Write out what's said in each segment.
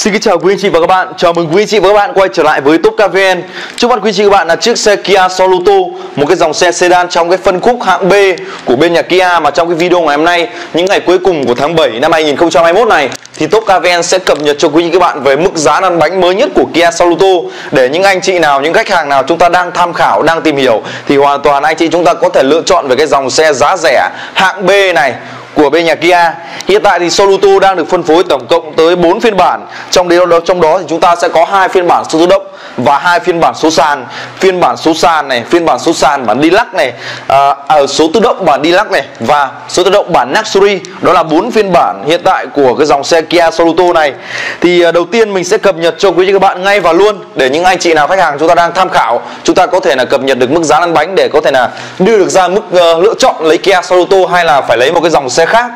Xin kính chào quý anh chị và các bạn. Chào mừng quý anh chị và các bạn quay trở lại với Top KVN. Chúc mắt quý anh chị và các bạn là chiếc xe Kia Soluto, một cái dòng xe sedan trong cái phân khúc hạng B của bên nhà Kia mà trong cái video ngày hôm nay, những ngày cuối cùng của tháng 7 năm 2021 này thì Top KVN sẽ cập nhật cho quý anh chị các bạn về mức giá lăn bánh mới nhất của Kia Soluto để những anh chị nào, những khách hàng nào chúng ta đang tham khảo, đang tìm hiểu thì hoàn toàn anh chị chúng ta có thể lựa chọn về cái dòng xe giá rẻ hạng B này của bên nhà Kia. Hiện tại thì Soluto đang được phân phối tổng cộng tới 4 phiên bản. Trong đó trong đó thì chúng ta sẽ có hai phiên bản số tự động và hai phiên bản số sàn. Phiên bản số sàn này, phiên bản số sàn bản Deluxe này, à, ở à, số tự động bản Deluxe này và số tự động bản Luxury. Đó là bốn phiên bản hiện tại của cái dòng xe Kia Soluto này. Thì à, đầu tiên mình sẽ cập nhật cho quý vị các bạn ngay và luôn để những anh chị nào khách hàng chúng ta đang tham khảo, chúng ta có thể là cập nhật được mức giá lăn bánh để có thể là đưa được ra mức uh, lựa chọn lấy Kia Soluto hay là phải lấy một cái dòng xe khác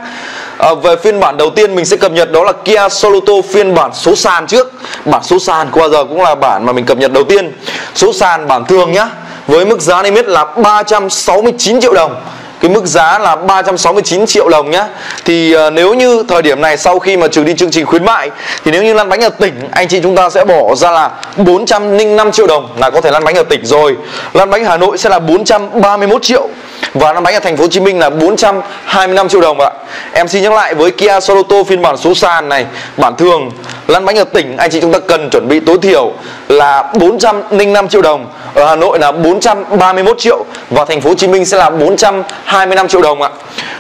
à, về phiên bản đầu tiên mình sẽ cập nhật đó là Kia Soluto phiên bản số sàn trước. Bản số sàn qua giờ cũng là bản mà mình cập nhật đầu tiên. Số sàn bản thường nhá với mức giá niêm yết là 369 triệu đồng. Cái mức giá là 369 triệu đồng nhá. Thì uh, nếu như thời điểm này sau khi mà trừ đi chương trình khuyến mại thì nếu như lăn bánh ở tỉnh anh chị chúng ta sẽ bỏ ra là 405 triệu đồng là có thể lăn bánh ở tỉnh rồi. Lăn bánh Hà Nội sẽ là 431 triệu và lăn bánh ở thành phố Hồ Chí Minh là 425 triệu đồng ạ. Em xin nhắc lại với Kia Sorento phiên bản số sàn này, bản thường lăn bánh ở tỉnh anh chị chúng ta cần chuẩn bị tối thiểu là 405 triệu đồng, ở Hà Nội là 431 triệu và thành phố Hồ Chí Minh sẽ là 425 triệu đồng ạ.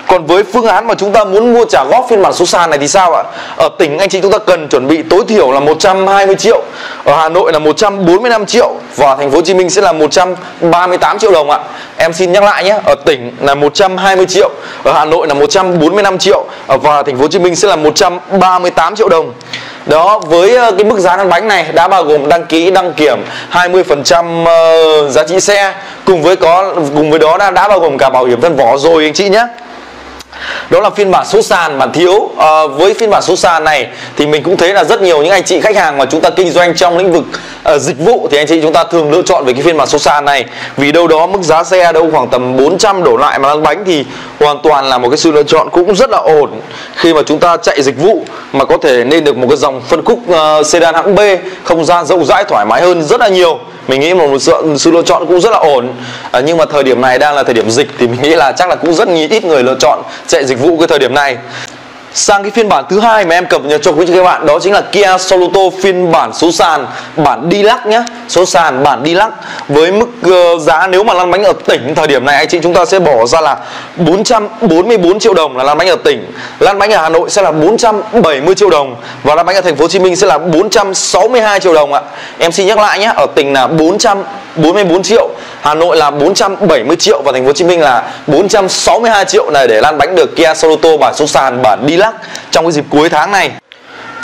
Còn với phương án mà chúng ta muốn mua trả góp phiên bản số sàn này thì sao ạ? Ở tỉnh anh chị chúng ta cần chuẩn bị tối thiểu là 120 triệu, ở Hà Nội là 145 triệu và thành phố Hồ Chí Minh sẽ là 138 triệu đồng ạ. Em xin nhắc lại nhé, ở tỉnh là 120 triệu, ở Hà Nội là 145 triệu và thành phố Hồ Chí Minh sẽ là 138 triệu đồng. Đó, với ờ, cái mức giá lăn bánh này đã bao gồm đăng ký đăng kiểm 20% ờ, giá trị xe cùng với có cùng với đó đã, đã bao gồm cả bảo hiểm thân vỏ rồi anh chị nhé đó là phiên bản số sàn bản thiếu. À, với phiên bản số sàn này thì mình cũng thấy là rất nhiều những anh chị khách hàng mà chúng ta kinh doanh trong lĩnh vực uh, dịch vụ thì anh chị chúng ta thường lựa chọn về cái phiên bản số sàn này. Vì đâu đó mức giá xe đâu khoảng tầm 400 đổ lại mà lăn bánh thì hoàn toàn là một cái sự lựa chọn cũng rất là ổn. Khi mà chúng ta chạy dịch vụ mà có thể nên được một cái dòng phân khúc uh, sedan hãng B không gian rộng rãi thoải mái hơn rất là nhiều mình nghĩ một sự, sự lựa chọn cũng rất là ổn. À, nhưng mà thời điểm này đang là thời điểm dịch thì mình nghĩ là chắc là cũng rất ít người lựa chọn chạy dịch vụ cái thời điểm này. Sang cái phiên bản thứ hai mà em cập nhật cho quý vị các bạn đó chính là Kia Soluto phiên bản số sàn bản Deluxe nhá. Số sàn bản Deluxe. Với mức uh, giá nếu mà lăn bánh ở tỉnh thời điểm này anh chị chúng ta sẽ bỏ ra là 444 triệu đồng là lăn bánh ở tỉnh. Lăn bánh ở Hà Nội sẽ là 470 triệu đồng và lăn bánh ở thành phố Hồ Chí Minh sẽ là 462 triệu đồng ạ. Em xin nhắc lại nhé ở tỉnh là 444 triệu, Hà Nội là 470 triệu và thành phố Hồ Chí Minh là 462 triệu này để lăn bánh được Kia Soluto bản số sàn bản Deluxe trong cái dịp cuối tháng này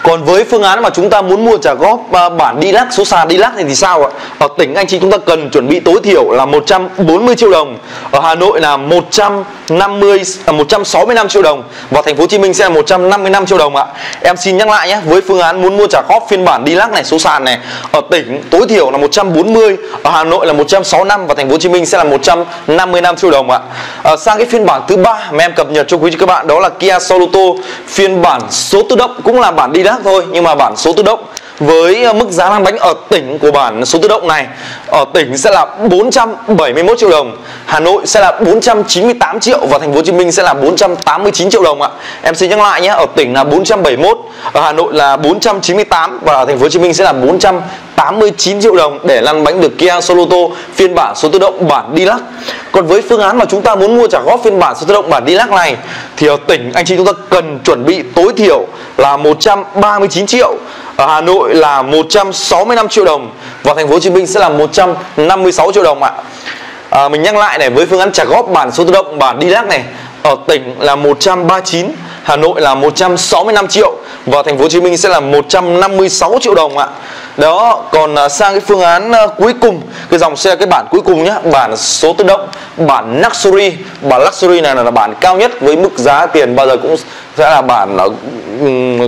còn với phương án mà chúng ta muốn mua trả góp à, bản đi lắc số sàn đi lắc này thì sao ạ? Ở tỉnh anh chị chúng ta cần chuẩn bị tối thiểu là 140 triệu đồng. Ở Hà Nội là 150 à, 165 triệu đồng và thành phố Hồ Chí Minh sẽ là 155 triệu đồng ạ. Em xin nhắc lại nhé, với phương án muốn mua trả góp phiên bản đi lắc này số sàn này ở tỉnh tối thiểu là 140, ở Hà Nội là 165 và thành phố Hồ Chí Minh sẽ là 155 triệu đồng ạ. À, sang cái phiên bản thứ ba mà em cập nhật cho quý vị các bạn đó là Kia Soluto phiên bản số tự động cũng là bản đi lắc giác thôi, nhưng mà bản số tự động với ờ, mức giá lăn bánh ở tỉnh của bản số tự động này, ở tỉnh sẽ là 471 triệu đồng, Hà Nội sẽ là 498 triệu và thành phố Hồ Chí Minh sẽ là 489 triệu đồng ạ. Em xin nhắc lại nhé ở tỉnh là 471 ở Hà Nội là 498 và ở thành phố Hồ Chí Minh sẽ là 489 triệu đồng để lăn bánh được Kia Soluto phiên bản số tự động bản Deluxe còn với phương án mà chúng ta muốn mua trả góp phiên bản số tự động bản Deluxe này thì ở tỉnh anh chị chúng ta cần chuẩn bị tối thiểu là 139 triệu ở Hà Nội là 165 triệu đồng và thành phố Hồ Chí Minh sẽ là 156 triệu đồng ạ. À, mình nhắc lại này với phương án trả góp bản số tự động bản Deluxe này ở tỉnh là 139, Hà Nội là 165 triệu và thành phố Hồ Chí Minh sẽ là 156 triệu đồng ạ. Đó, còn à, sang cái phương án à, cuối cùng, cái dòng xe cái bản cuối cùng nhá, bản số tự động, bản Luxury, bản Luxury này là bản cao nhất với mức giá tiền bao giờ cũng sẽ là bản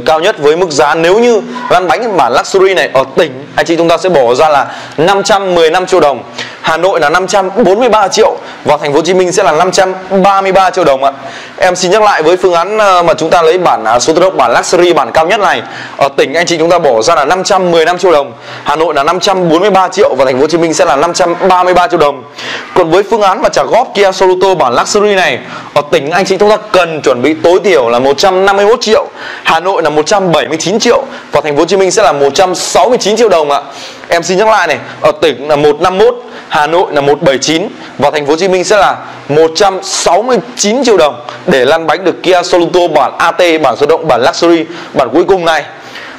cao nhất với mức giá. Nếu như lăn bánh bản Luxury này ở tỉnh anh chị chúng ta sẽ bỏ ra là 515 triệu đồng. Hà Nội là 543 triệu và thành phố Hồ Chí Minh sẽ là 533 triệu đồng ạ. Em xin nhắc lại với phương án ờ, mà chúng ta lấy bản à, số tự động bản luxury bản cao nhất này ở tỉnh anh chị chúng ta bỏ ra là 515 triệu đồng. Hà Nội là 543 triệu và thành phố Hồ Chí Minh sẽ là 533 triệu đồng. Còn với phương án mà trả góp Kia Sorento bản luxury này ở tỉnh anh chị chúng ta cần chuẩn bị tối thiểu là 151 triệu, Hà Nội là 179 triệu và thành phố Hồ Chí Minh sẽ là 169 triệu đồng ạ. Em xin nhắc lại này, ở tỉnh là 151, Hà Nội là 179 và thành phố Hồ Chí Minh sẽ là 169 triệu đồng để lăn bánh được Kia Sorento bản AT, bản số động, bản luxury, bản cuối cùng này.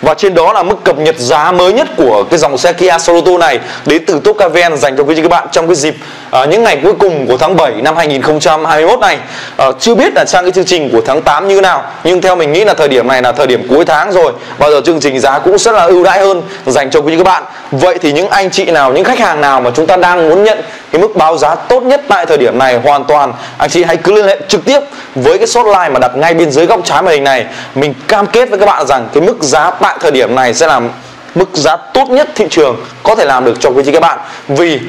Và trên đó là mức cập nhật giá mới nhất của cái dòng xe Kia Sorento này đến từ Top Caven dành cho quý vị các bạn trong cái dịp à, những ngày cuối cùng của tháng 7 năm 2021 này. à, chưa biết là sang cái chương trình của tháng 8 như thế nào, nhưng theo mình nghĩ là thời điểm này là thời điểm cuối tháng rồi. Bao giờ chương trình giá cũng rất là ưu đãi hơn dành cho quý các bạn. Vậy thì những anh chị nào, những khách hàng nào mà chúng ta đang muốn nhận cái mức báo giá tốt nhất tại thời điểm này hoàn toàn anh chị hãy cứ liên hệ trực tiếp với cái số line mà đặt ngay bên dưới góc trái màn hình này. Mình cam kết với các bạn rằng cái mức giá tại tại thời điểm này sẽ là mức giá tốt nhất thị trường có thể làm được cho quý chị các bạn vì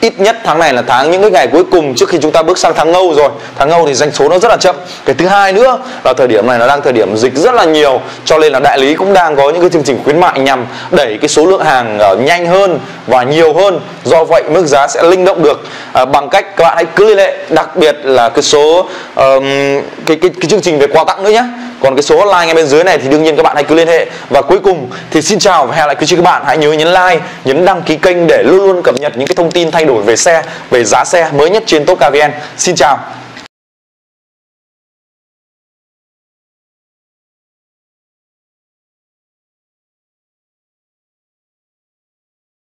ít nhất tháng này là tháng những cái ngày cuối cùng trước khi chúng ta bước sang tháng ngâu rồi. Tháng ngâu thì doanh số nó rất là chậm. Cái thứ hai nữa là thời điểm này nó đang thời điểm dịch rất là nhiều cho nên là đại lý cũng đang có những cái chương trình khuyến mại nhằm đẩy cái số lượng hàng uh, nhanh hơn và nhiều hơn. Do vậy mức giá sẽ linh động được. Uh, bằng cách các bạn hãy cứ liên hệ đặc biệt là cái số um, cái, cái cái chương trình về quà tặng nữa nhé còn cái số hotline ngay bên dưới này thì đương nhiên các bạn hãy cứ liên hệ. Và cuối cùng thì xin chào và hẹn lại quý chị các bạn. Hãy nhớ nhấn like, nhấn đăng ký kênh để luôn luôn cập nhật những cái thông tin thay đổi về xe, về giá xe mới nhất trên top KVN. Xin chào.